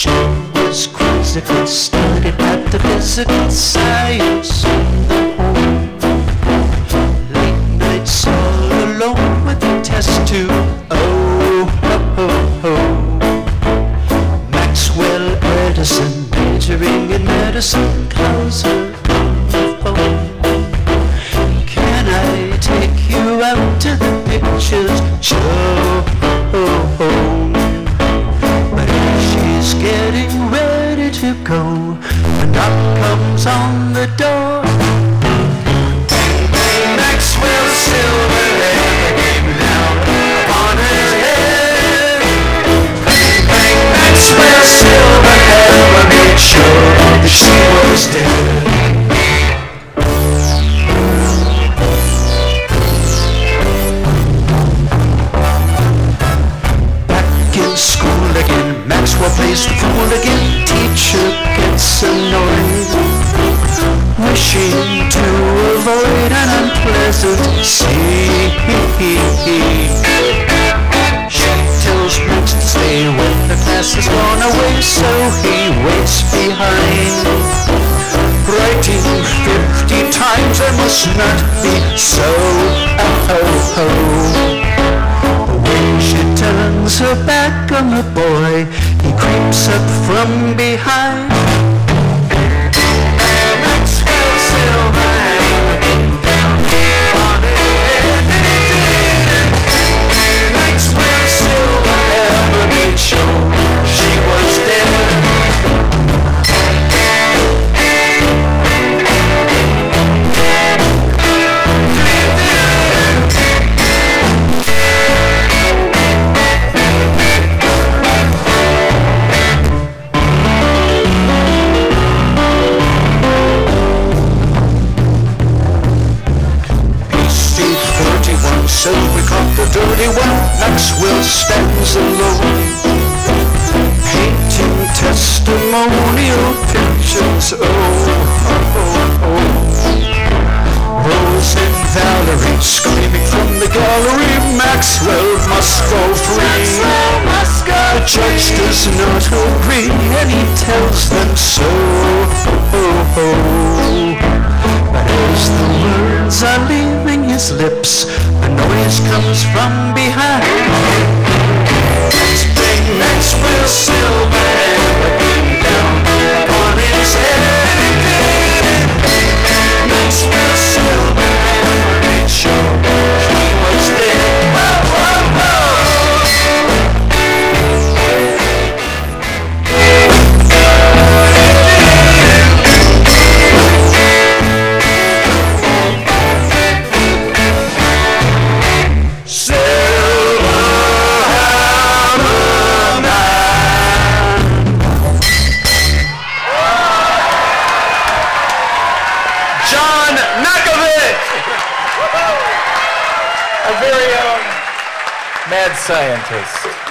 John was quizzical, studied at the physical science in the home. Late nights all alone with the test tube. Oh, ho, ho, ho. Maxwell Edison, majoring in medicine, calls her. Can I take you out to the pictures show? To go. A knock comes on the door. Maxwell Silver came down upon her head. Maxwell Silver made sure that she was dead. Back in school again, Maxwell plays the fool again. Teacher gets annoyed, wishing to avoid an unpleasant scene. She tells Max to stay when the class has gone away, so he waits behind. Writing fifty times, I must not be so. Oh, from behind. The dirty one. Maxwell stands alone. Painting testimonial pictures. Oh, oh, oh. Rose and Valerie screaming from the gallery. Maxwell must go free. Maxwell must go The judge does not agree, and he tells them so. Oh, oh, oh. But as the words are leaving his lips, noise comes from behind. Our very own mad scientist.